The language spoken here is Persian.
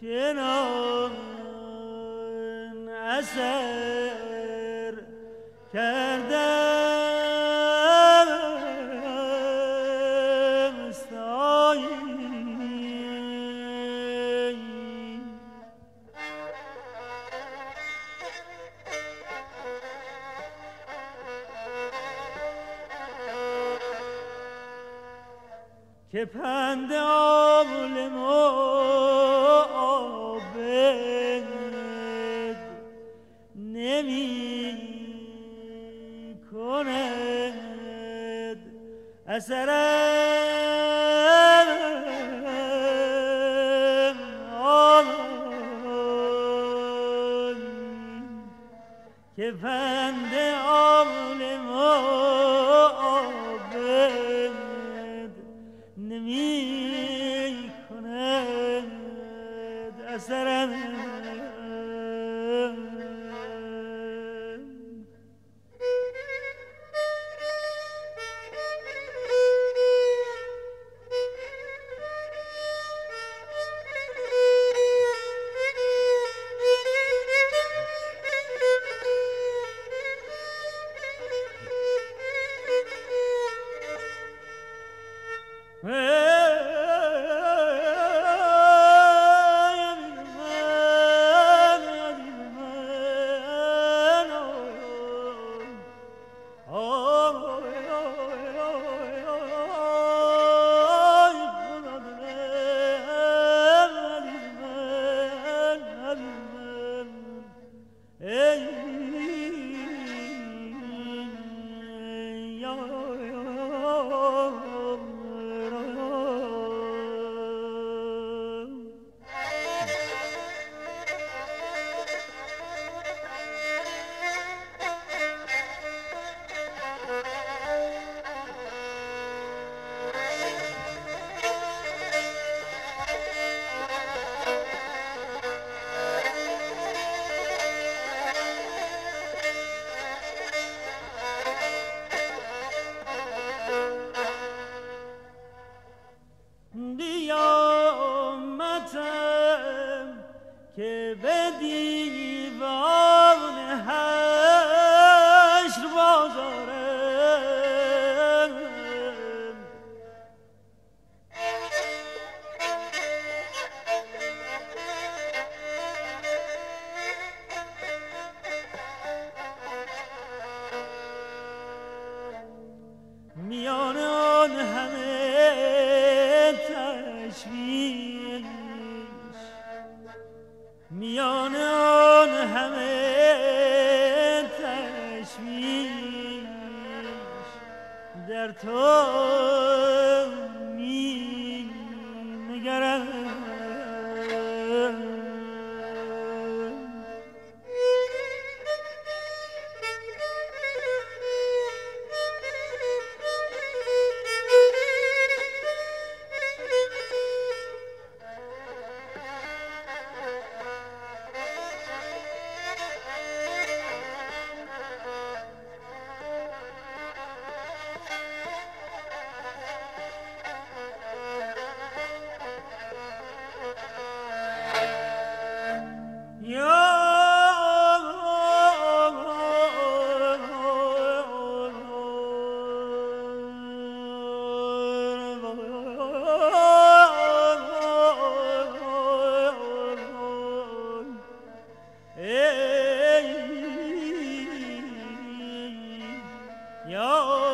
چنان اثر کردم. که پند و اثرم آن که پند عالم و عابد نمی کند Hey! دیامتم که told 有。